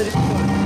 Ele...